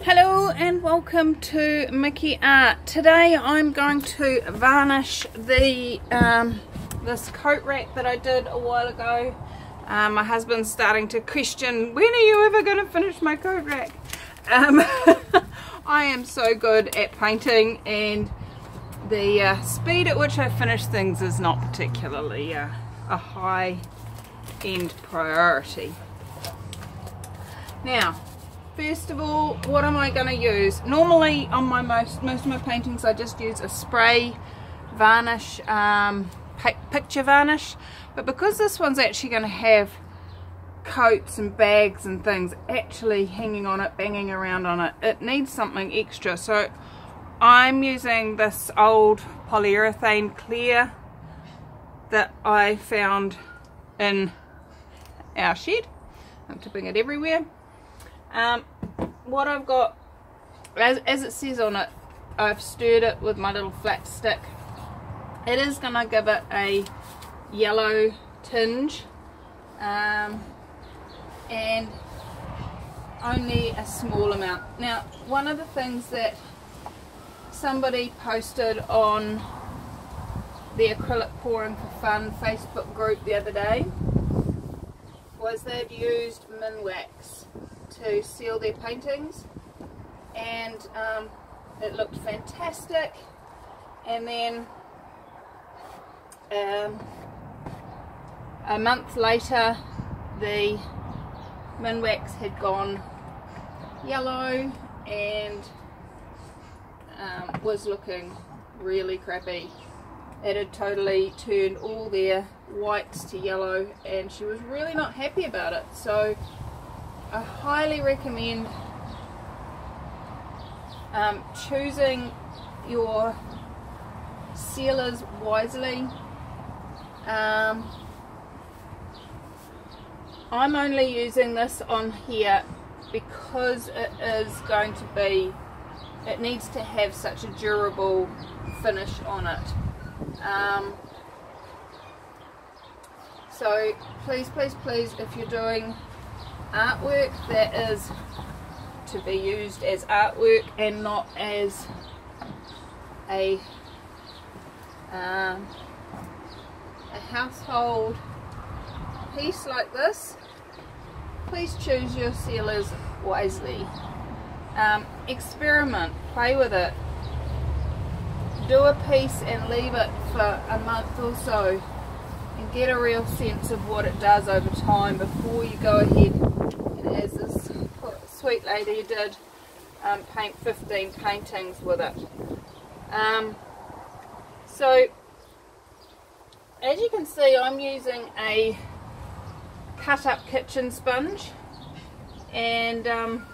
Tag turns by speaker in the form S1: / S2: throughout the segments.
S1: Hello and welcome to McE Art. Today I'm going to varnish the um, this coat rack that I did a while ago. Um, my husband's starting to question, when are you ever going to finish my coat rack? Um, I am so good at painting and the uh, speed at which I finish things is not particularly uh, a high end priority. Now, first of all, what am I going to use? Normally on my most, most of my paintings I just use a spray varnish, um, picture varnish, but because this one's actually going to have coats and bags and things actually hanging on it, banging around on it, it needs something extra. So I'm using this old polyurethane clear that I found in our shed. I'm tipping it everywhere. Um, what I've got, as, as it says on it, I've stirred it with my little flat stick. It is going to give it a yellow tinge. Um, and only a small amount. Now, one of the things that somebody posted on the acrylic pouring for fun Facebook group the other day was they'd used Minwax to seal their paintings and um, it looked fantastic and then um, a month later the Minwax had gone yellow and um, was looking really crappy. It had totally turned all their whites to yellow and she was really not happy about it. So I highly recommend um, choosing your sealers wisely. Um, I'm only using this on here because it is going to be it needs to have such a durable finish on it um, so please please please if you're doing artwork that is to be used as artwork and not as a um, a household piece like this please choose your sealers wisely um, experiment, play with it. Do a piece and leave it for a month or so and get a real sense of what it does over time before you go ahead and as this sweet lady did, um, paint 15 paintings with it. Um, so as you can see I'm using a cut up kitchen sponge and um,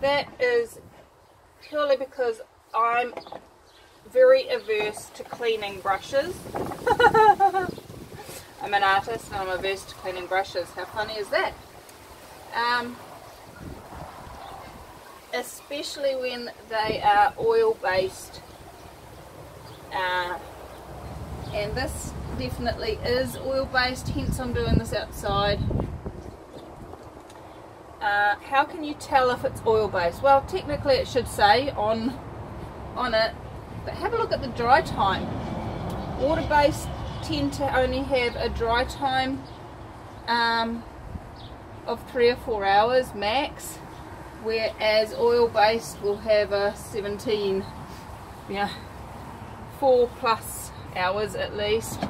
S1: that is purely because I'm very averse to cleaning brushes. I'm an artist and I'm averse to cleaning brushes. How funny is that? Um, especially when they are oil based. Uh, and this definitely is oil based, hence I'm doing this outside. Uh, how can you tell if it's oil based? Well, technically it should say on on it, but have a look at the dry time. Water based tend to only have a dry time um, of three or four hours max, whereas oil based will have a 17, yeah, four plus hours at least.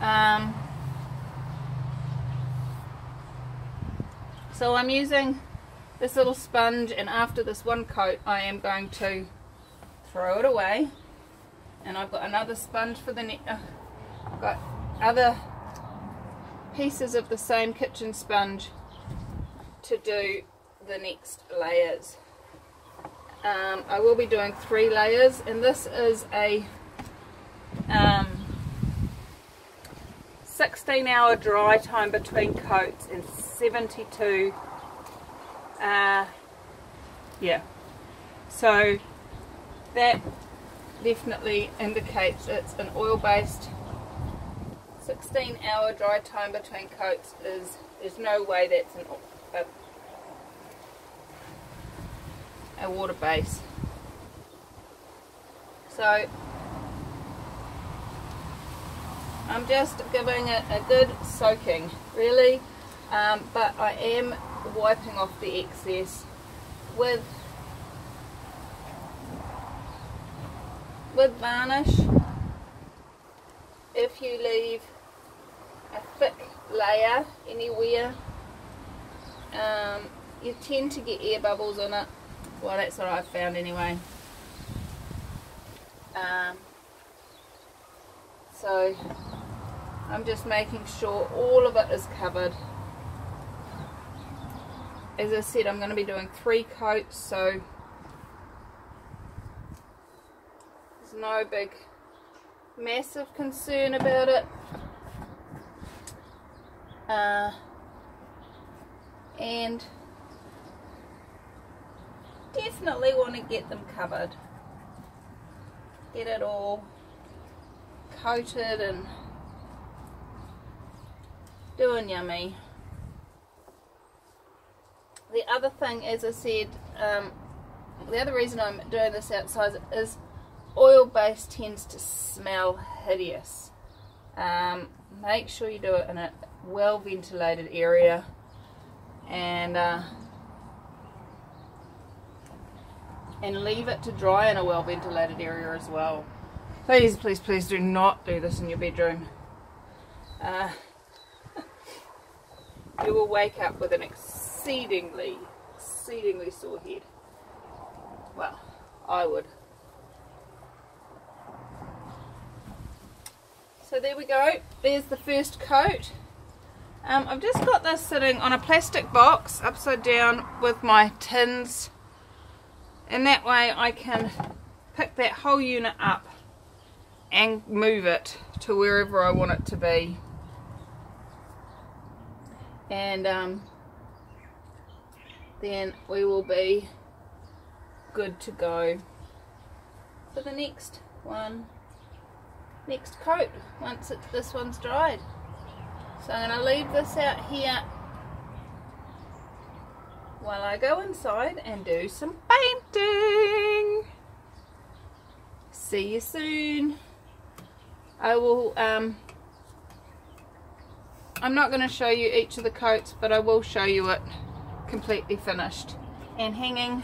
S1: Um, So I'm using this little sponge and after this one coat I am going to throw it away and I've got another sponge for the next, uh, got other pieces of the same kitchen sponge to do the next layers. Um, I will be doing three layers and this is a um, 16 hour dry time between coats and 72 uh, yeah so that definitely indicates it's an oil-based 16 hour dry time between coats is there's no way that's an a, a water base. So I'm just giving it a good soaking really um, but I am wiping off the excess with with varnish. If you leave a thick layer anywhere, um, you tend to get air bubbles in it. Well, that's what I've found anyway. Um, so I'm just making sure all of it is covered. As I said, I'm going to be doing three coats, so there's no big massive concern about it. Uh, and definitely want to get them covered. Get it all coated and doing yummy. The other thing, as I said, um, the other reason I'm doing this outside is oil base tends to smell hideous. Um, make sure you do it in a well ventilated area and uh, and leave it to dry in a well ventilated area as well. Please, please, please do not do this in your bedroom. Uh, you will wake up with an exceedingly, exceedingly sore head. Well, I would. So there we go. There's the first coat. Um, I've just got this sitting on a plastic box upside down with my tins and that way I can pick that whole unit up and move it to wherever I want it to be and um, then we will be good to go for the next one next coat once it, this one's dried. So I'm going to leave this out here while I go inside and do some painting. See you soon. I will um, I'm not going to show you each of the coats, but I will show you it completely finished and hanging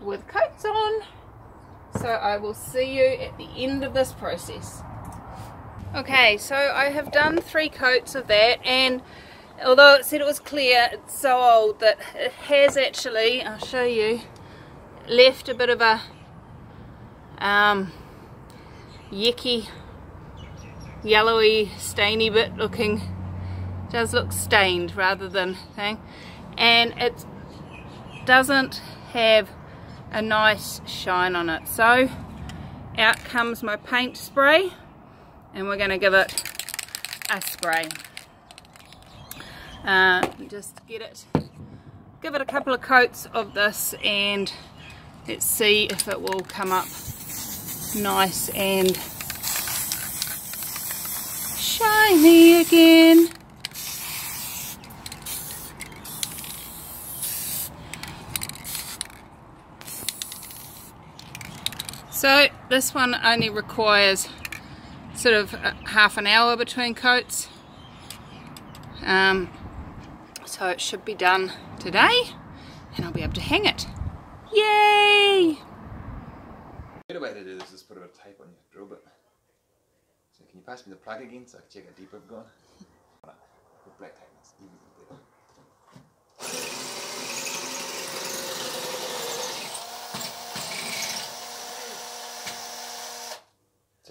S1: with coats on. So I will see you at the end of this process. Okay, so I have done three coats of that and although it said it was clear, it's so old that it has actually, I'll show you, left a bit of a um, yucky, yellowy, stainy bit looking does look stained rather than thing and it doesn't have a nice shine on it. So out comes my paint spray and we're going to give it a spray. Uh, just get it give it a couple of coats of this and let's see if it will come up nice and shiny again So this one only requires sort of half an hour between coats. Um, so it should be done today and I'll be able to hang it. Yay!
S2: The way to do this is put a bit of tape on your drill bit. So can you pass me the plug again so I can check how deep I've gone? With black tape, it's even better.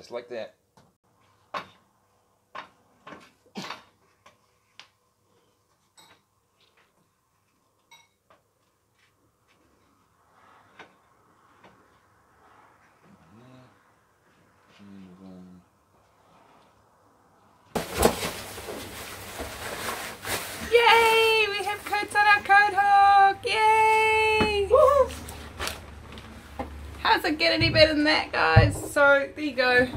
S2: Just like that.
S1: Yay! We have coats on our coat hook! Yay! How's it get any better than that, guys? So, there you go.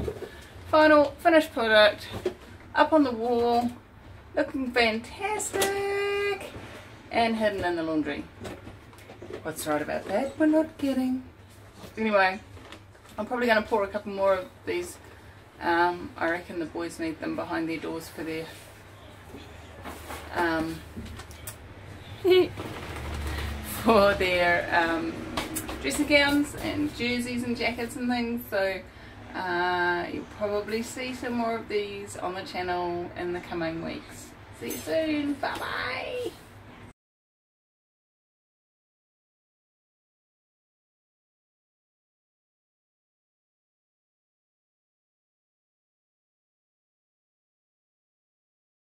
S1: Final finished product. Up on the wall. Looking fantastic. And hidden in the laundry. What's right about that? We're not kidding. Anyway, I'm probably going to pour a couple more of these. Um, I reckon the boys need them behind their doors for their um, for their um, dressing gowns and jerseys and jackets and things. So uh, you'll probably see some more of these on the channel in the coming weeks. See you soon. Bye bye.